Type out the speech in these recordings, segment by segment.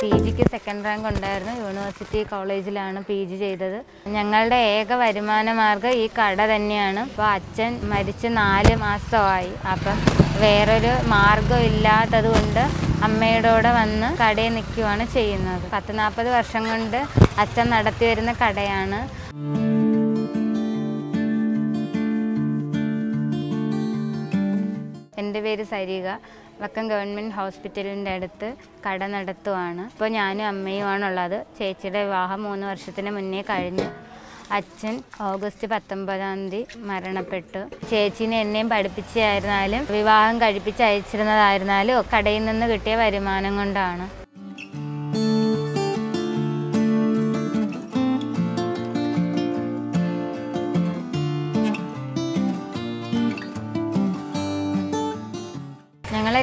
P ജിക്ക് second rank ഉണ്ടായിരുന്നു. University കോളേജിലാണ് പി ജി ചെയ്തത്. ഞങ്ങളുടെ ഏക വരുമാന മാർഗം ഈ കട തന്നെയാണ്. അപ്പോൾ അച്ഛൻ മരിച്ച് നാല് മാസമായി. അപ്പം വേറൊരു മാർഗം ഇല്ലാത്തത് കൊണ്ട് അമ്മയുടെ വന്ന് കടയിൽ നിൽക്കുകയാണ് ചെയ്യുന്നത്. പത്ത് നാൽപ്പത് വർഷം കൊണ്ട് അച്ഛൻ നടത്തി വരുന്ന കടയാണ്. എന്റെ പേര് സരിക. വക്കം ഗവൺമെന്റ് ഹോസ്പിറ്റലിന്റെ അടുത്ത് കട നടത്തുവാണ്. ഇപ്പോൾ ഞാനും അമ്മയുമാണുള്ളത്. ചേച്ചിയുടെ വിവാഹം മൂന്ന് വർഷത്തിന് മുന്നേ കഴിഞ്ഞു അച്ഛൻ ഓഗസ്റ്റ് പത്തൊമ്പതാം തീയതി മരണപ്പെട്ടു. ചേച്ചീനെ എന്നെയും പഠിപ്പിച്ചായിരുന്നാലും വിവാഹം കഴിപ്പിച്ച് അയച്ചിരുന്നതായിരുന്നാലും കടയിൽ നിന്ന് കിട്ടിയ വരുമാനം കൊണ്ടാണ്.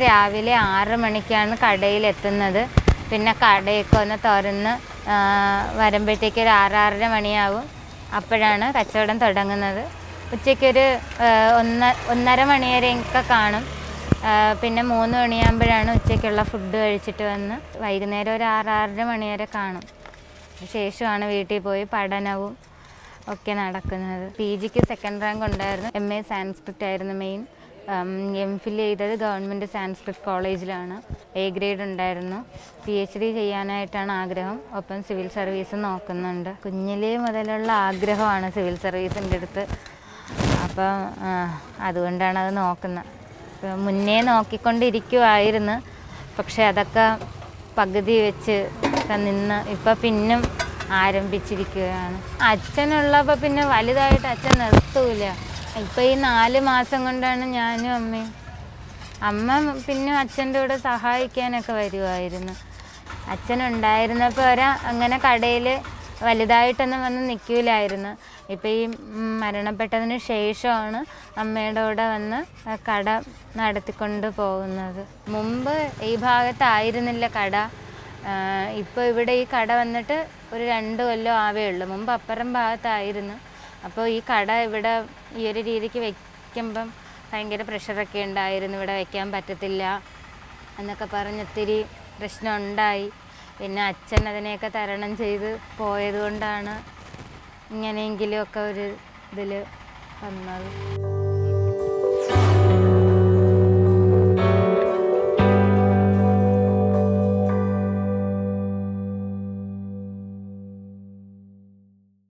രാവിലെ ആറ് മണിക്കാണ് കടയിലെത്തുന്നത്. പിന്നെ കടയൊക്കെ ഒന്ന് തുറന്ന് വരുമ്പോഴത്തേക്ക് ഒരു ആറാറര മണിയാവും. അപ്പോഴാണ് കച്ചവടം തുടങ്ങുന്നത്. ഉച്ചയ്ക്കൊരു ഒന്ന ഒന്നര മണി വരെയൊക്കെ കാണും പിന്നെ മൂന്ന് മണിയാകുമ്പോഴാണ് ഉച്ചയ്ക്കുള്ള ഫുഡ് കഴിച്ചിട്ട് വന്ന് വൈകുന്നേരം ഒരു ആറാറര മണി വരെ കാണും. ശേഷമാണ് വീട്ടിൽ പോയി പഠനവും ഒക്കെ നടക്കുന്നത്. പി ജിക്ക് സെക്കൻഡ് റാങ്ക് ഉണ്ടായിരുന്നു. എം എ സാൻസ്ക്രിറ്റ് ആയിരുന്നു മെയിൻ എം ഫിൽ ചെയ്തത് ഗവൺമെന്റ് സാൻസ്ക്രിറ്റ് കോളേജിലാണ്. എ ഗ്രേഡ് ഉണ്ടായിരുന്നു. പി എച്ച് ഡി ചെയ്യാനായിട്ടാണ് ആഗ്രഹം. ഒപ്പം സിവിൽ സർവീസ് നോക്കുന്നുണ്ട്. കുഞ്ഞിലേ മുതലുള്ള ആഗ്രഹമാണ് സിവിൽ സർവീസിന്റെ അടുത്ത്. അപ്പം അതുകൊണ്ടാണ് അത് നോക്കുന്നത്. മുന്നേ നോക്കിക്കൊണ്ടിരിക്കുമായിരുന്നു പക്ഷെ അതൊക്കെ പകുതി വെച്ച് നിന്ന് ഇപ്പം പിന്നും ആരംഭിച്ചിരിക്കുകയാണ്. അച്ഛനുള്ളപ്പോൾ പിന്നെ വലുതായിട്ട് അച്ഛൻ നിർത്തൂല. ഇപ്പം ഈ നാല് മാസം കൊണ്ടാണ് ഞാനും അമ്മയും. അമ്മ പിന്നെ അച്ഛന്റെ കൂടെ സഹായിക്കാനൊക്കെ വരുമായിരുന്നു അച്ഛൻ ഉണ്ടായിരുന്നപ്പോൾ ഒരാ അങ്ങനെ കടയിൽ വലുതായിട്ടൊന്നും വന്ന് നിൽക്കില്ലായിരുന്നു ഇപ്പം ഈ മരണപ്പെട്ടതിന് ശേഷമാണ് അമ്മയുടെ കൂടെ വന്ന് കട നടത്തിക്കൊണ്ട് പോകുന്നത്. മുമ്പ് ഈ ഭാഗത്തായിരുന്നില്ല കട. ഇപ്പോൾ ഇവിടെ ഈ കട വന്നിട്ട് ഒരു രണ്ട് കൊല്ലം ആവേ ഉള്ളൂ. മുമ്പ് അപ്പുറം ഭാഗത്തായിരുന്നു. അപ്പോൾ ഈ കട ഇവിടെ ഈ ഒരു രീതിക്ക് വെക്കുമ്പം ഭയങ്കര പ്രഷറൊക്കെ ഉണ്ടായിരുന്നു. ഇവിടെ വെക്കാൻ പറ്റത്തില്ല എന്നൊക്കെ പ്രശ്നം ഉണ്ടായി. പിന്നെ അച്ഛൻ അതിനെയൊക്കെ തരണം ചെയ്ത് പോയത് കൊണ്ടാണ് ഇങ്ങനെയെങ്കിലുമൊക്കെ ഒരു ഇതിൽ വന്നത്.